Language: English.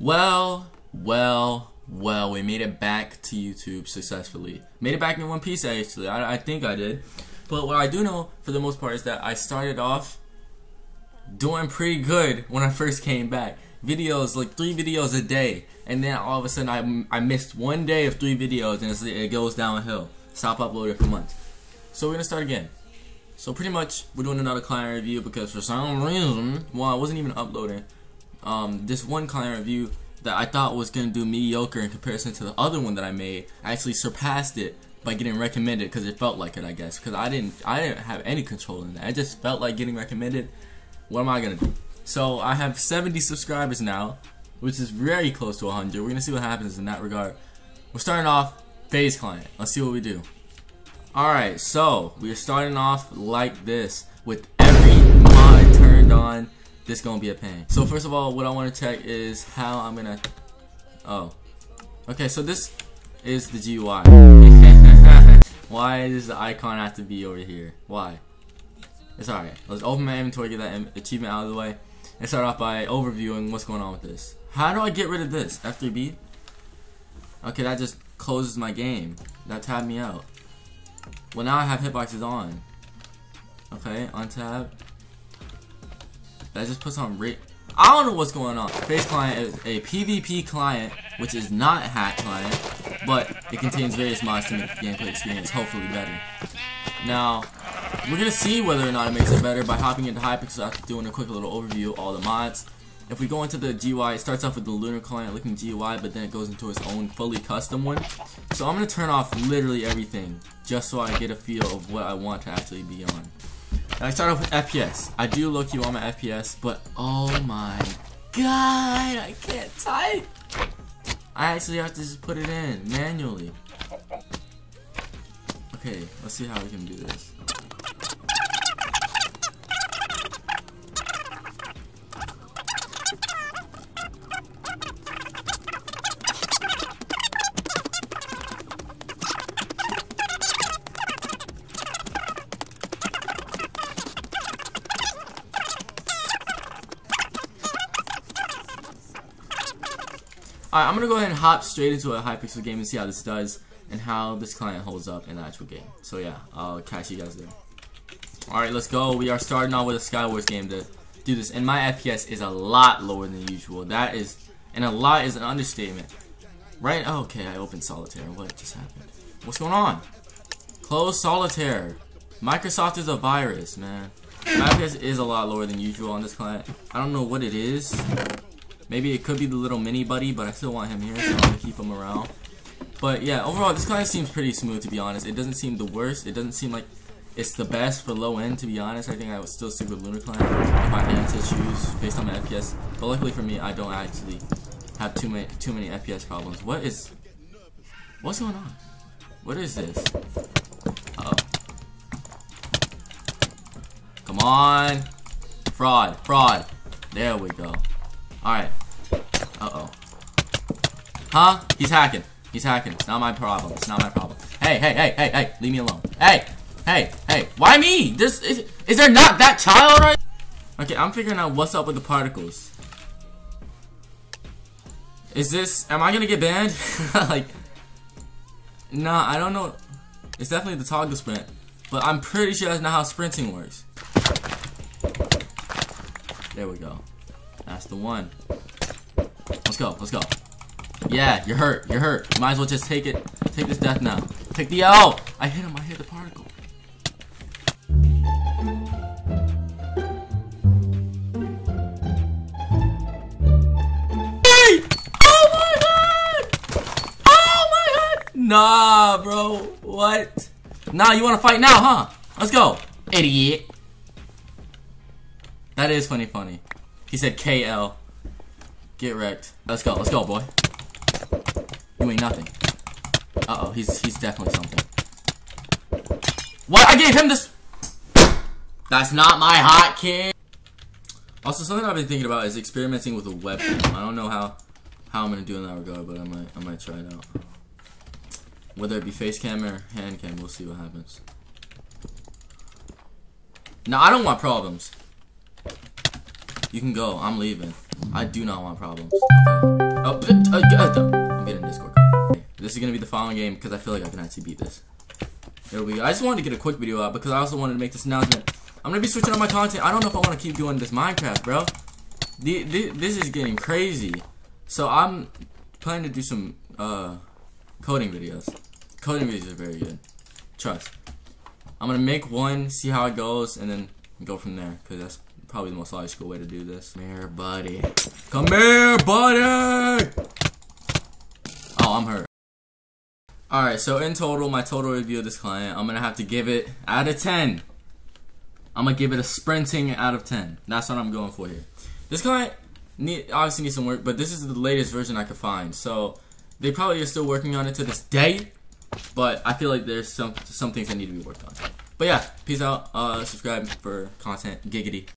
Well, well, well, we made it back to YouTube successfully. Made it back in one piece, actually. I, I think I did. But what I do know, for the most part, is that I started off doing pretty good when I first came back. Videos, like three videos a day. And then all of a sudden, I, I missed one day of three videos, and it goes downhill. Stop uploading for months. So we're going to start again. So pretty much, we're doing another client review because for some reason, well, I wasn't even uploading um, this one client review that I thought was gonna do mediocre in comparison to the other one that I made actually surpassed it by getting recommended because it felt like it I guess. Because I didn't I didn't have any control in that. I just felt like getting recommended. What am I gonna do? So I have 70 subscribers now which is very close to 100 we're gonna see what happens in that regard. We're starting off FaZe client. Let's see what we do. Alright so we're starting off like this with every mod turned on this gonna be a pain. So first of all, what I want to check is how I'm gonna. Oh, okay. So this is the GUI. Why does the icon have to be over here? Why? It's alright. Let's open my inventory, get that achievement out of the way, and start off by overviewing what's going on with this. How do I get rid of this? F3B? Okay, that just closes my game. That tabbed me out. Well, now I have hitboxes on. Okay, untab. That just puts on rate. I don't know what's going on. FaZe client is a PvP client, which is not hack client, but it contains various mods to make the gameplay experience hopefully better. Now, we're gonna see whether or not it makes it better by hopping into Hypixel after doing a quick little overview of all the mods. If we go into the GUI, it starts off with the Lunar client looking GUI, but then it goes into its own fully custom one. So I'm gonna turn off literally everything, just so I get a feel of what I want to actually be on. I start off with FPS. I do you on my FPS, but oh my god, I can't type. I actually have to just put it in manually. Okay, let's see how we can do this. Alright, I'm gonna go ahead and hop straight into a Hypixel game and see how this does and how this client holds up in the actual game. So yeah, I'll catch you guys there. Alright, let's go. We are starting off with a Skywars game to do this. And my FPS is a lot lower than usual. That is, and a lot is an understatement. Right? Oh, okay, I opened Solitaire. What just happened? What's going on? Close Solitaire. Microsoft is a virus, man. My FPS is a lot lower than usual on this client. I don't know what it is. Maybe it could be the little mini buddy, but I still want him here, so I'm gonna keep him around. But yeah, overall, this of seems pretty smooth, to be honest. It doesn't seem the worst. It doesn't seem like it's the best for low end, to be honest. I think I would still stick with Lunar client if I had to choose based on my FPS. But luckily for me, I don't actually have too many too many FPS problems. What is what's going on? What is this? Uh oh. Come on, fraud, fraud. There we go. All right. Uh-oh. Huh? He's hacking. He's hacking. It's not my problem. It's not my problem. Hey, hey, hey, hey, hey. Leave me alone. Hey, hey, hey. Why me? This is, is there not that child right? Okay, I'm figuring out what's up with the particles. Is this, am I gonna get banned? like, nah, I don't know. It's definitely the toggle sprint, but I'm pretty sure that's not how sprinting works. There we go. That's the one. Let's go. Let's go. Yeah, you're hurt. You're hurt. Might as well just take it. Take this death now. Take the L. I hit him. I hit the particle. Oh my god! Oh my god! Nah, bro. What? Nah, you want to fight now, huh? Let's go. Idiot. That is funny funny. He said KL. Get wrecked. Let's go. Let's go, boy. You ain't nothing. Uh-oh. He's he's definitely something. What? I gave him this... That's not my hot kid. Also, something I've been thinking about is experimenting with a webcam. I don't know how how I'm gonna do in that regard, but I might I might try it out. Whether it be face cam or hand cam, we'll see what happens. Now I don't want problems. You can go. I'm leaving. I do not want problems. Okay. Oh, uh, uh, This is gonna be the following game because I feel like I can actually beat this. There we go. I just wanted to get a quick video out because I also wanted to make this announcement. I'm gonna be switching up my content. I don't know if I want to keep doing this Minecraft, bro. The, the, this is getting crazy. So I'm planning to do some uh, coding videos. Coding videos are very good. Trust. I'm gonna make one, see how it goes, and then go from there. Cause that's probably the most logical way to do this. Come here, buddy. Come here, buddy. Oh, I'm hurt. Alright, so in total, my total review of this client, I'm gonna have to give it out of 10. I'm gonna give it a sprinting out of 10. That's what I'm going for here. This client need, obviously needs some work, but this is the latest version I could find. So they probably are still working on it to this day, but I feel like there's some some things that need to be worked on. But yeah, peace out. Uh, subscribe for content. Giggity.